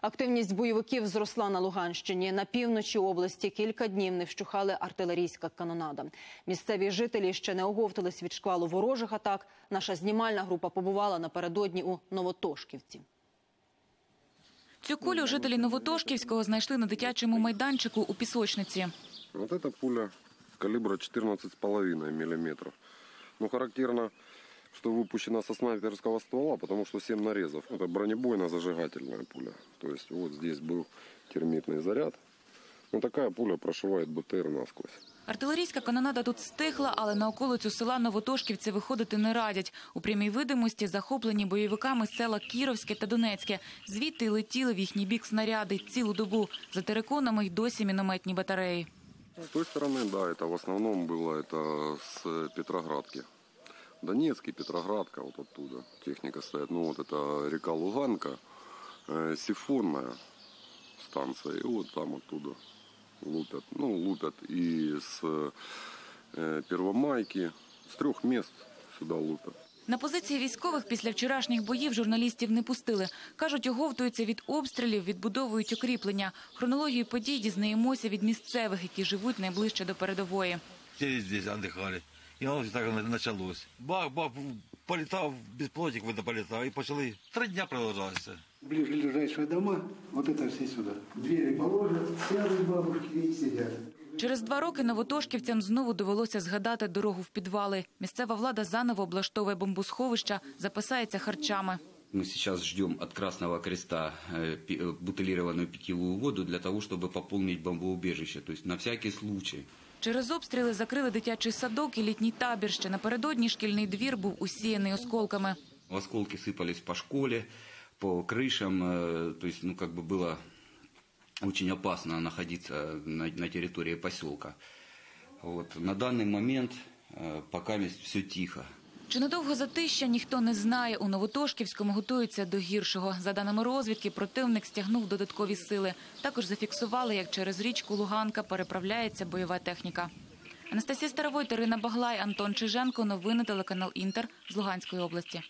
Активність бойовиків зросла на Луганщині. На півночі області кілька днів не вщухали артилерійська канонада. Місцеві жителі ще не оговтались від шквалу ворожих атак. Наша знімальна група побувала напередодні у Новотошківці. Цю кулю жителі Новотошківського знайшли на дитячому майданчику у пісочниці. Вот эта пуля калибра 14,5 миллиметров. Ну, характерно, что выпущена со снайперского ствола, потому что 7 нарезов. Это бронебойно-зажигательная пуля. То есть вот здесь был термитный заряд. Ну, такая пуля прошивает БТР насквозь. Артилерійська канонада тут стихла, але на околицю села Новотошківці виходити не радять. У прямій видимості захоплені бойовиками села Кіровське та Донецьке. Звідти й летіли в їхній бік снаряди цілу добу. За териконами й досі мінометні батареї. С той стороны, да, это в основном было это с Петроградки. Донецкий, Петроградка, вот оттуда техника стоит. Ну, вот это река Луганка, э, сифонная станция, и вот там оттуда лупят. Ну, лупят и с э, Первомайки, с трех мест сюда лупят. На позиції військових після вчорашніх боїв журналістів не пустили. Кажуть, оговтуються від обстрілів, відбудовують укріплення. Хронологію подій дізнаємося від місцевих, які живуть найближче до передової. Сели здесь, отдыхали. И оно все так и началось. Бах, бах, полетал, бесплотник видно полетал. И почали, три дня продолжалось. ближайшие дома, вот это все сюда. Двери положат, сядут бабушки и сидят. Через два роки новотошківцям знову довелося згадати дорогу в підвали. Місцева влада заново облаштовує бомбосховища, запасається харчами. Мы сейчас ждем от Красного Креста э, пи- э, бутылированную питьевую воду для того, чтобы пополнить бомбоубежище. То есть на всякий случай. Через обстріли закрили дитячий садок і літній табір. Ще напередодні шкільний двір був усіяний осколками. Осколки сыпались по школе, по крышам. э, То есть, ну, как бы было очень опасно находиться на, на территории поселка. Вот. На данный момент э, пока все тихо. Чи надовго затища ніхто не знає. У Новотошківському готуються до гіршого. За даними розвідки, противник стягнув додаткові сили. Також зафіксували, як через річку Луганка переправляється бойова техніка. Анастасія Старовой, Тарина Баглай, Антон Чиженко. Новини телеканал Інтер з Луганської області.